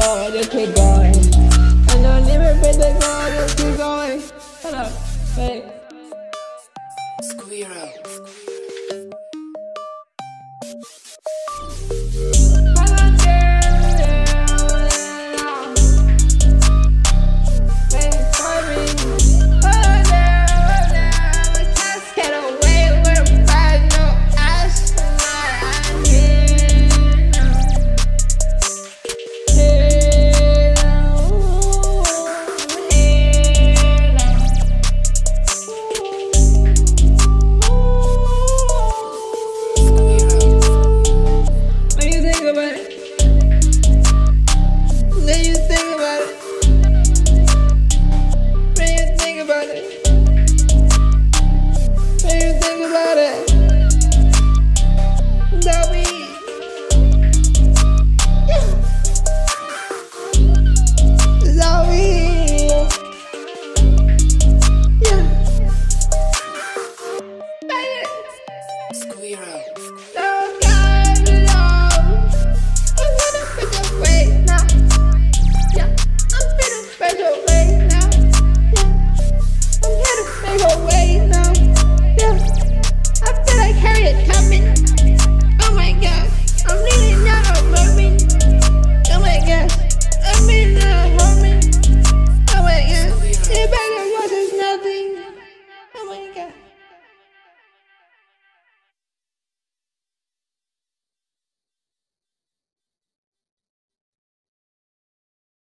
boy, just keep going. And don't even fit the goal, just keep going. Hello, hey. Squirrel. you think?